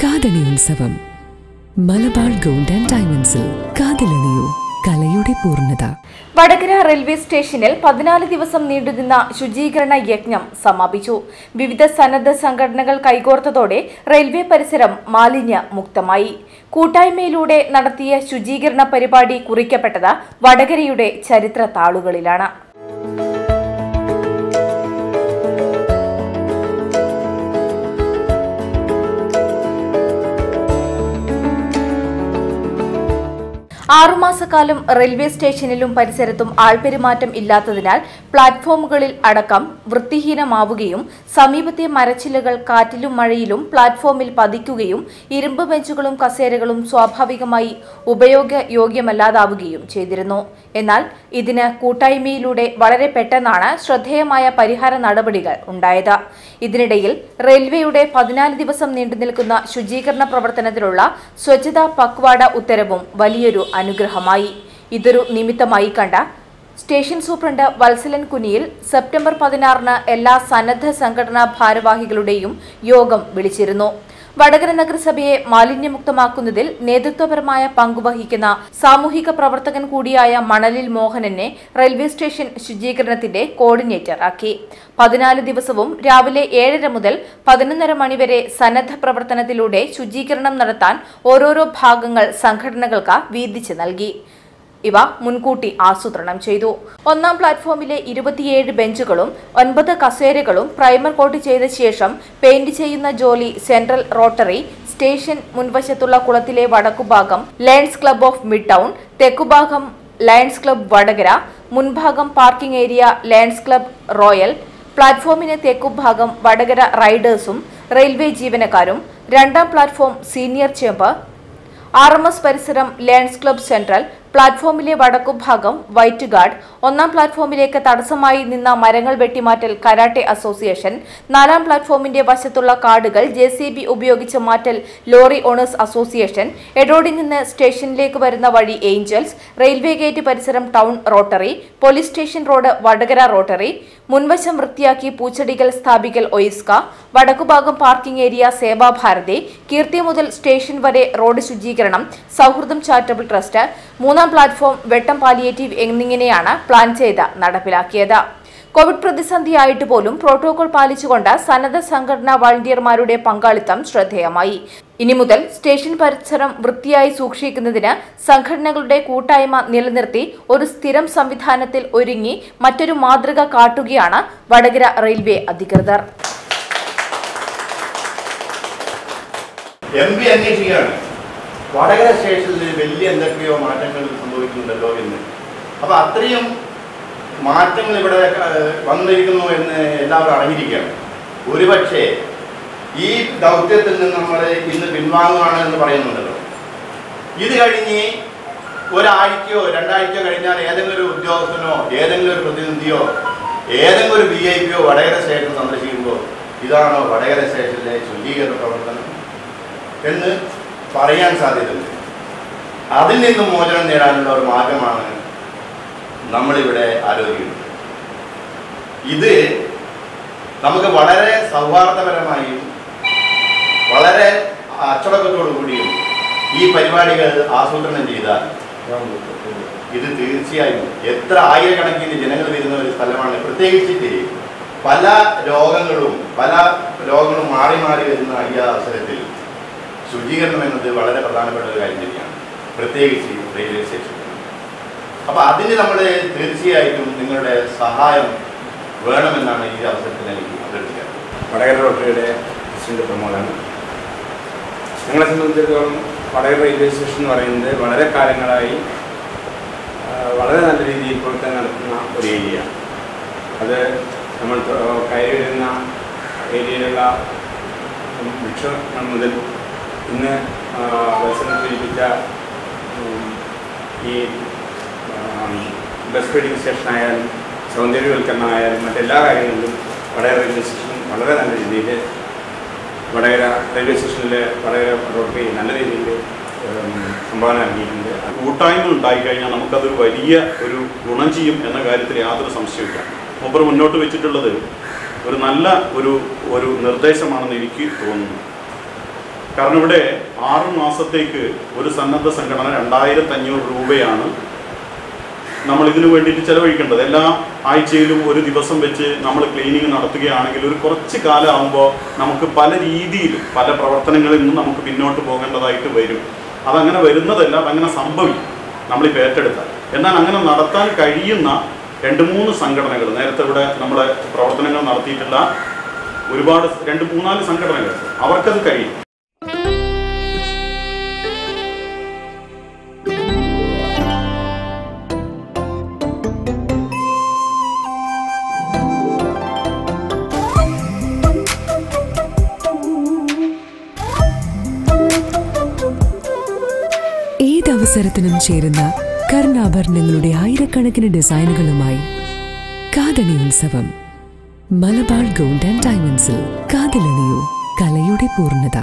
കാതണി ഉത്സവം. Malabar gold and ഡയമണ്ട്സിൽ കാതിലണിയൂ കലയുടെ പൂർണത. വടകര റെയിൽവേ സ്റ്റേഷനിൽ പതിനാല് ദിവസം നീണ്ടുനിന്ന ശുചീകരണ യജ്ഞം സമാപിച്ചു. വിവിധ സന്നദ്ധ സംഘടനകൾ കൈകോർത്തതോടെ റെയിൽവേ പരിസരം മാലിന്യ മുക്തമായി കൂട്ടായ്മയിലൂടെ നടത്തിയ ശുചീകരണ പരിപാടി കുറിക്കപ്പെട്ടത് വടകരയുടെ ചരിത്ര താളുകളിലാണ്. ആറുമാസക്കാലം റെയിൽവേ സ്റ്റേഷനിലും പരിസരത്തും ആൾപെരുമാറ്റം ഇല്ലാത്തതിനാൽ പ്ലാറ്റ്ഫോമുകളിൽ അടക്കം വൃത്തിഹീനമാവുകയും സമീപത്തെ മരച്ചില്ലകൾ കാറ്റിലും മഴയിലും പ്ലാറ്റ്ഫോമിൽ പതിക്കുകയും ഇരുമ്പ് ബെഞ്ചുകളും കസേരകളും സ്വാഭാവികമായി ഉപയോഗയോഗ്യമല്ലാതാവുകയും ചെയ്തിരുന്നു. എന്നാൽ ഇതിന് കൂട്ടായ്മയിലൂടെ വളരെ പെട്ടെന്നാണ് ശ്രദ്ധേയമായ പരിഹാര നടപടികൾ ഉണ്ടായത്. ഇതിനിടയിൽ റെയിൽവേയുടെ പതിനാല് ദിവസം നീണ്ടുനിൽക്കുന്ന ശുചീകരണ പ്രവർത്തനത്തിലുള്ള സ്വച്ഛതാ പക്വാട ഉത്തരവും വലിയൊരു അനുഗ്രഹമായി. ഇതൊരു നിമിത്തമായി കണ്ട station superintendent Valsalan Kuniyil September പതിനാറിന് എല്ലാ സന്നദ്ധ സംഘടനാ ഭാരവാഹികളുടെയും യോഗം വിളിച്ചിരുന്നു. വടകര നഗരസഭയെ മാലിന്യമുക്തമാക്കുന്നതിൽ നേതൃത്വപരമായ പങ്കുവഹിക്കുന്ന സാമൂഹിക പ്രവർത്തകൻ കൂടിയായ മണലിൽ മോഹനനെ റെയിൽവേ സ്റ്റേഷൻ ശുചീകരണത്തിന്റെ കോർഡിനേറ്റർ ആക്കി. പതിനാല് ദിവസവും രാവിലെ ഏഴര മുതൽ പതിനൊന്നര മണിവരെ സന്നദ്ധ പ്രവർത്തനത്തിലൂടെ ശുചീകരണം നടത്താൻ ഓരോരോ ഭാഗങ്ങൾ സംഘടനകൾക്ക് വീതിച്ചു നൽകി. ഇവ മുൻകൂട്ടി ആസൂത്രണം ചെയ്തു. ഒന്നാം പ്ലാറ്റ്ഫോമിലെ ഇരുപത്തിയേഴ് ബെഞ്ചുകളും ഒൻപത് കസേരകളും പ്രൈമർ കോട്ട് ചെയ്ത ശേഷം പെയിന്റ് ചെയ്യുന്ന ജോലി സെൻട്രൽ റോട്ടറി സ്റ്റേഷൻ മുൻവശത്തുള്ള കുളത്തിലെ വടക്കുഭാഗം lions club of mid town തെക്കുഭാഗം lions club Vadakara മുൻഭാഗം parking area lions club royal പ്ലാറ്റ്ഫോമിന് തെക്കുഭാഗം വടകര റൈഡേഴ്സും റെയിൽവേ ജീവനക്കാരും രണ്ടാം platform senior chamber R M S പരിസരം ലയൺസ് ക്ലബ് സെൻട്രൽ പ്ലാറ്റ്ഫോമിലെ വടക്കുഭാഗം വൈറ്റ് ഗാർഡ് ഒന്നാം പ്ലാറ്റ്ഫോമിലേക്ക് തടസ്സമായി നിന്ന മരങ്ങൾ വെട്ടിമാറ്റൽ കരാട്ടെ അസോസിയേഷൻ നാലാം പ്ലാറ്റ്ഫോമിന്റെ വശത്തുള്ള കാർഡുകൾ ജെ ഉപയോഗിച്ച് മാറ്റൽ ലോറി ഓണേഴ്സ് അസോസിയേഷൻ എഡോഡിൽ നിന്ന് സ്റ്റേഷനിലേക്ക് വരുന്ന വഴി ഏഞ്ചൽസ് റെയിൽവേ ഗേറ്റ് പരിസരം town rotary police station road Vadakara rotary മുൻവശം വൃത്തിയാക്കി പൂച്ചെടികൾ സ്ഥാപിക്കൽ ഒയിസ്ക വടക്കുഭാഗം പാർക്കിംഗ് ഏരിയ സേവാഭാരതി കീർത്തി മുതൽ സ്റ്റേഷൻ വരെ റോഡ് ശുചീകരണം സൗഹൃദം ചാരിറ്റബിൾ ട്രസ്റ്റ് മൂന്നാം പ്ലാറ്റ്ഫോം വെട്ടം പാലിയേറ്റീവ് എന്നിങ്ങനെയാണ് പ്ലാൻ ചെയ്ത് നടപ്പിലാക്കിയത്. കോവിഡ് പ്രതിസന്ധിയായിട്ട് പോലും പ്രോട്ടോകോൾ പാലിച്ചുകൊണ്ട് സന്നദ്ധ സംഘടനാ വളണ്ടിയർമാരുടെ പങ്കാളിത്തം ശ്രദ്ധേയമായി. ഇനി മുതൽ സ്റ്റേഷൻ പരിസരം വൃത്തിയായി സൂക്ഷിക്കുന്നതിന് സംഘടനകളുടെ കൂട്ടായ്മ നിലനിർത്തി ഒരു സ്ഥിരം സംവിധാനത്തിൽ ഒരുങ്ങി മറ്റൊരു മാതൃക കാട്ടുകയാണ് വടകര റെയിൽവേ അധികൃതർ. എം പി വടകര സ്റ്റേഷനിൽ വലിയ എന്തൊക്കെയോ മാറ്റങ്ങൾ സംഭവിക്കുന്നുണ്ടല്ലോ എന്ന്. അപ്പൊ അത്രയും മാറ്റങ്ങൾ ഇവിടെ വന്നിരിക്കുന്നു എന്ന് എല്ലാവരും അറിഞ്ഞിരിക്കുകയാണ്. ഒരുപക്ഷെ ഈ ദൗത്യത്തിൽ നിന്ന് നമ്മൾ ഇന്ന് പിൻവാങ്ങുകയാണ് എന്ന് പറയുന്നുണ്ടല്ലോ. ഇത് കഴിഞ്ഞ് ഒരാഴ്ചയോ രണ്ടാഴ്ചയോ കഴിഞ്ഞാൽ ഏതെങ്കിലും ഒരു ഉദ്യോഗസ്ഥനോ ഏതെങ്കിലും ഒരു പ്രതിനിധിയോ ഏതെങ്കിലും ഒരു വി ഐ പിയോ വടകര സ്റ്റേഷൻ സന്ദർശിക്കുമ്പോൾ ഇതാണോ വടകര സ്റ്റേഷനിലെ ശുചീകരണ പ്രവർത്തനം എന്ന് പറയാൻ സാധ്യതയുണ്ട് അതിൽ നിന്നും മോചനം നേടാനുള്ള ഒരു മാർഗമാണ് നമ്മളിവിടെ ആലോചിക്കുന്നത്. ഇത് നമുക്ക് വളരെ സൗഹാർദ്ദപരമായും വളരെ അച്ചടക്കത്തോടു കൂടിയും ഈ പരിപാടികൾ ആസൂത്രണം ചെയ്താൽ ഇത് തീർച്ചയായും എത്ര ആയിരക്കണക്കിന് ജനങ്ങൾ വരുന്ന ഒരു സ്ഥലമാണ്. പ്രത്യേകിച്ചിട്ട് പല രോഗങ്ങളും പല രോഗങ്ങളും മാറി മാറി വരുന്ന ഈ അവസരത്തിൽ ശുചീകരണം എന്നത് വളരെ പ്രധാനപ്പെട്ട ഒരു കാര്യം തന്നെയാണ്. പ്രത്യേകിച്ച് റെയിൽവേ സ്റ്റേഷൻ അപ്പോൾ അതിന് നമ്മൾ തീർച്ചയായിട്ടും നിങ്ങളുടെ സഹായം വേണമെന്നാണ് ഈ അവസരത്തിൽ എനിക്ക് അഭ്യർത്ഥിക്കുന്നത് വടകര റോട്ടറിയുടെ പ്രസിഡന്റ് പ്രമോദാണ്. ഞങ്ങളെ സംബന്ധിച്ചിടത്തോളം വടകര റെയിൽവേ സ്റ്റേഷൻ എന്ന് പറയുന്നത് വളരെ കാലങ്ങളായി വളരെ നല്ല രീതിയിൽ പ്രവർത്തനം നടത്തുന്ന ഒരു ഏരിയ അത് നമ്മൾ കയറി വരുന്ന ഏരിയയിലുള്ള വൃക്ഷം മുതൽ ഇന്ന് വത്സരം സൂചിപ്പിച്ച ഈ ബസ് ഫീഡിംഗ് സ്റ്റേഷനായാലും സൗന്ദര്യവൽക്കരണമായാലും മറ്റെല്ലാ കാര്യങ്ങളിലും വടകര റെയിൽവേ സ്റ്റേഷൻ വളരെ നല്ല രീതിയിൽ വടകര റെയിൽവേ സ്റ്റേഷനിൽ വടകര പ്രവർത്തി നല്ല രീതിയിൽ സംഭാവന നൽകിയിട്ടുണ്ട്. കൂട്ടായ്മ ഉണ്ടായിക്കഴിഞ്ഞാൽ നമുക്കതൊരു വലിയ ഒരു ഗുണം ചെയ്യും എന്ന കാര്യത്തിൽ യാതൊരു സംശയമില്ല മൂപ്പർ മുന്നോട്ട് വെച്ചിട്ടുള്ളത് ഒരു നല്ല ഒരു ഒരു നിർദ്ദേശമാണെന്ന് എനിക്ക് തോന്നുന്നു. കാരണം ഇവിടെ ആറ് മാസത്തേക്ക് ഒരു സന്നദ്ധ സംഘടന രണ്ടായിരത്തി അഞ്ഞൂറ് രൂപയാണ് നമ്മൾ ഇതിനു വേണ്ടിയിട്ട് ചെലവഴിക്കേണ്ടത്. എല്ലാ ആഴ്ചയിലും ഒരു ദിവസം വെച്ച് നമ്മൾ ക്ലീനിങ് നടത്തുകയാണെങ്കിൽ ഒരു കുറച്ച് കാലമാകുമ്പോൾ നമുക്ക് പല രീതിയിലും പല പ്രവർത്തനങ്ങളിൽ നിന്നും നമുക്ക് പിന്നോട്ട് പോകേണ്ടതായിട്ട് വരും. അതങ്ങനെ വരുന്നതല്ല അതങ്ങനെ സംഭവിക്കും. നമ്മളിപ്പോൾ ഏറ്റെടുത്താൽ. എന്നാൽ അങ്ങനെ നടത്താൻ കഴിയുന്ന രണ്ട് മൂന്ന് സംഘടനകൾ നേരത്തെ ഇവിടെ നമ്മുടെ പ്രവർത്തനങ്ങൾ നടത്തിയിട്ടുള്ള ഒരുപാട് രണ്ട് മൂന്നാൽ സംഘടനകൾ അവർക്കത് കഴിയും. ഏതവസരത്തിനും ചേരുന്ന കർണാഭരണങ്ങളുടെ ആയിരക്കണക്കിന് ഡിസൈനുകളുമായി കാതണി ഉത്സവം. മലബാർ ഗോൾഡ് ആൻഡ് ഡയമണ്ട്സിൽ കാതലണിയു കലയുടെ പൂർണത.